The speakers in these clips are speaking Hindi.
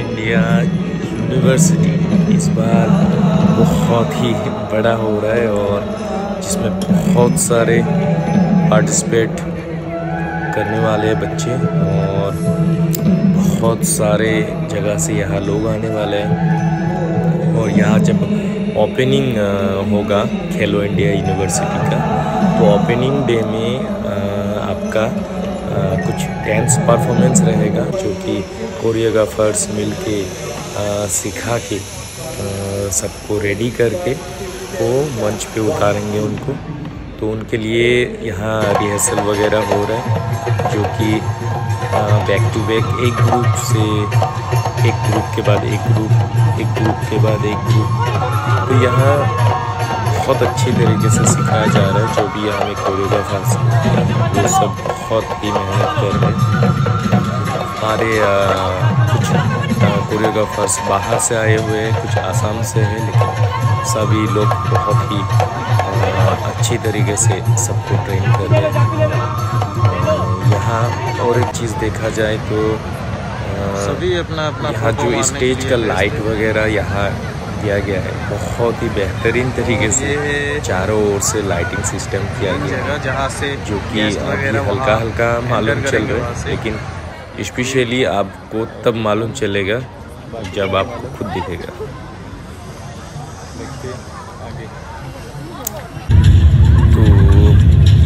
इंडिया यूनिवर्सिटी इस बार बहुत ही बड़ा हो रहा है और जिसमें बहुत सारे पार्टिसिपेट करने वाले बच्चे और बहुत सारे जगह से यहाँ लोग आने वाले हैं। और यहाँ जब ओपनिंग होगा खेलो इंडिया यूनिवर्सिटी का तो ओपनिंग डे में आपका कुछ डांस परफॉर्मेंस रहेगा, जो कि कोरियोग्राफर्स मिल के सिखा के सबको रेडी करके वो मंच पे उतारेंगे उनको। तो उनके लिए यहाँ रिहर्सल वगैरह हो रहा है, जो कि बैक टू बैक एक ग्रुप से, एक ग्रुप के बाद एक ग्रुप एक ग्रुप के बाद एक ग्रुप तो यहाँ बहुत अच्छी तरीके से सिखाया जा रहा है जो भी हमें कोरियोग्राफर्स वो सब बहुत ही मेहनत कर रहे हैं। हमारे कुछ कोरियोग्राफर्स बाहर से आए हुए हैं कुछ आसाम से हैं लेकिन सभी लोग बहुत ही अच्छी तरीके से सबको ट्रेन कर रहे हैं। यहाँ और एक चीज़ देखा जाए तो सभी अपना अपना यहाँ जो स्टेज का लाइट वगैरह यहाँ दिया गया है। बहुत ही बेहतरीन तरीके से चारों ओर से लाइटिंग सिस्टम किया गया है जहाँ से जो कि हल्का हल्का मालूम चल रहा है। लेकिन स्पेशली आपको तब मालूम चलेगा जब आपको खुद दिखेगा। तो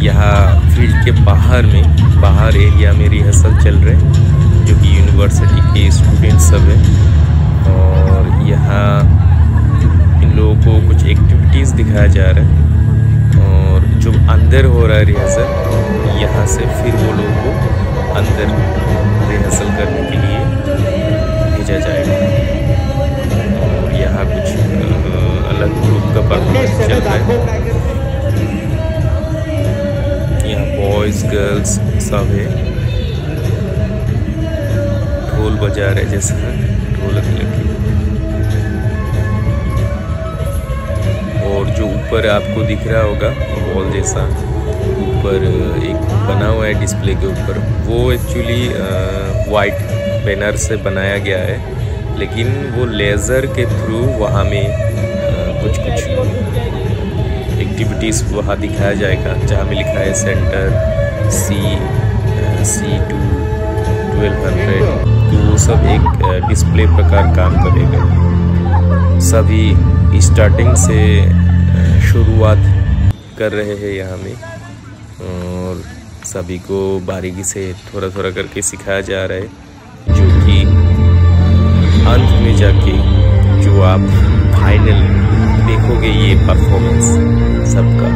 यहाँ फ़ील्ड के बाहर में बाहर एरिया में रिहर्सल चल रहे हैं जो कि यूनिवर्सिटी के स्टूडेंट्स सब हैं। और यहाँ लोगों को कुछ एक्टिविटीज़ दिखाया जा रहा है। और जो अंदर हो रहा है रिहर्सल यहाँ से फिर वो लोगों को अंदर रिहर्सल करने के लिए भेजा जाएगा। और यहाँ कुछ अलग ग्रुप का परफॉर्मेंस चल रहा है। यहाँ बॉयज़ गर्ल्स सब है। ढोल बजा रहे जैसा, ढोलक लगी और जो ऊपर आपको दिख रहा होगा वॉल जैसा ऊपर एक बना हुआ है डिस्प्ले के ऊपर वो एक्चुअली वाइट बैनर से बनाया गया है लेकिन वो लेज़र के थ्रू वहाँ में आ, कुछ कुछ एक्टिविटीज़ वहाँ दिखाया जाएगा जहाँ में लिखा है centre C C to twelve hundred तो वो सब एक डिस्प्ले प्रकार काम करेगा। सभी स्टार्टिंग से शुरुआत कर रहे हैं यहाँ में। और सभी को बारीकी से थोड़ा थोड़ा करके सिखाया जा रहा है, जो कि अंत में जाके जो आप फाइनल देखोगे ये परफॉर्मेंस सबका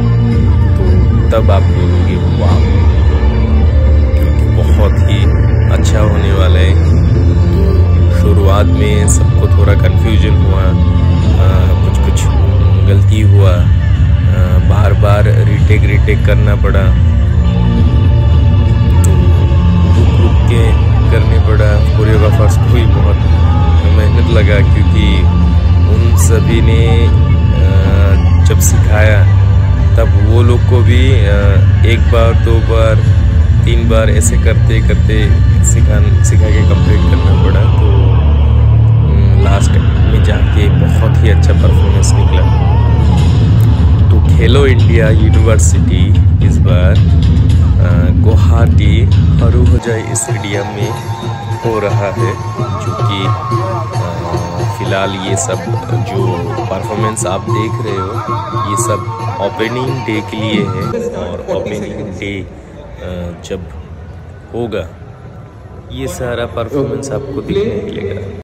तो तब आप बोलोगे, वाह! में सबको थोड़ा कन्फ्यूज़न हुआ आ, कुछ कुछ गलती हुआ आ, बार बार रीटेक रिटेक करना पड़ा। तो रुक रुक के करने पड़ा। कोरियोग्राफर्स को भी बहुत मेहनत लगा क्योंकि उन सभी ने आ, जब सिखाया तब वो लोग को भी एक बार दो बार तीन बार ऐसे करते करते सिखा सिखा के खेलो इंडिया यूनिवर्सिटी इस बार गुवाहाटी हरुहजाई स्टेडियम में हो रहा है, जो कि फ़िलहाल ये सब जो परफॉर्मेंस आप देख रहे हो, ये सब ओपनिंग डे के लिए है और ओपनिंग डे जब होगा, ये सारा परफॉर्मेंस आपको देखने मिलेगा।